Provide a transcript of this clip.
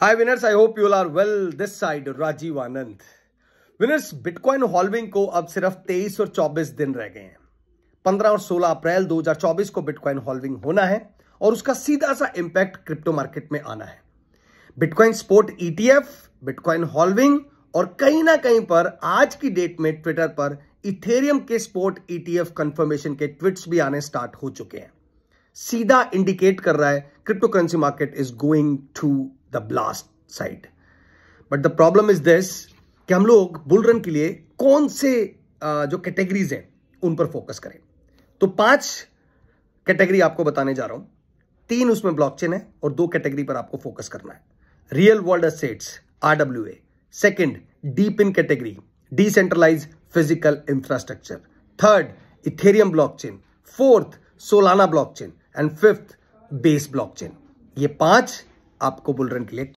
Winners, I hope you all are well. This side Rajiv Anand. Winners bitcoin halving को अब सिर्फ़ 23 और 24 दिन रह गए हैं 15 और 16 अप्रैल 2024 को बिटकॉइन हॉल्विंग होना है और उसका सीधा सा इंपैक्ट क्रिप्टो मार्केट में आना है bitcoin spot ETF bitcoin halving और कहीं ना कहीं पर आज की डेट में ट्विटर पर इथेरियम के स्पोर्ट ईटीएफ कंफर्मेशन के ट्वीट्स भी आने स्टार्ट हो चुके हैं सीधा इंडिकेट कर रहा है crypto currency market is going to the blast side but the problem is this कि हम लोग बुल रन के लिए कौन से जो कैटेगरीज हैं, उन पर फोकस करें। तो पाँच कैटेगरी आपको बताने जा रहा हूँ। तीन उसमें ब्लॉकचेन है और दो कैटेगरी पर आपको फोकस करना है। Real world assets RW A second DePIN category decentralize physical infrastructure third Ethereum blockchain fourth Solana blockchain and fifth Base blockchain ये पाँच आपको बुलरन के लिए